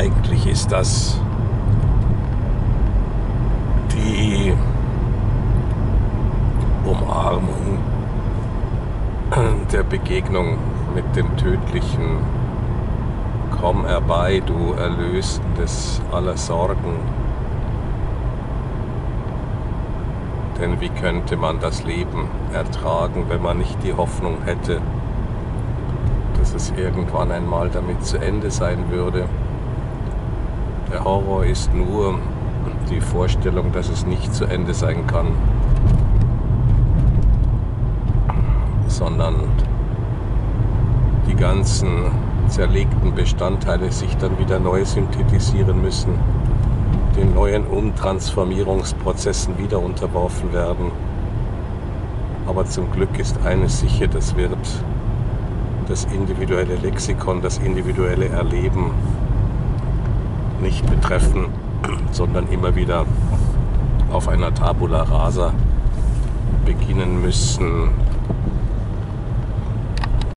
Eigentlich ist das die Umarmung der Begegnung mit dem Tödlichen. Komm herbei, du Erlösendes aller Sorgen. Denn wie könnte man das Leben ertragen, wenn man nicht die Hoffnung hätte, dass es irgendwann einmal damit zu Ende sein würde? Horror ist nur die Vorstellung, dass es nicht zu Ende sein kann, sondern die ganzen zerlegten Bestandteile sich dann wieder neu synthetisieren müssen, den neuen Umtransformierungsprozessen wieder unterworfen werden. Aber zum Glück ist eines sicher, das wird das individuelle Lexikon, das individuelle Erleben nicht betreffen, sondern immer wieder auf einer Tabula rasa beginnen müssen,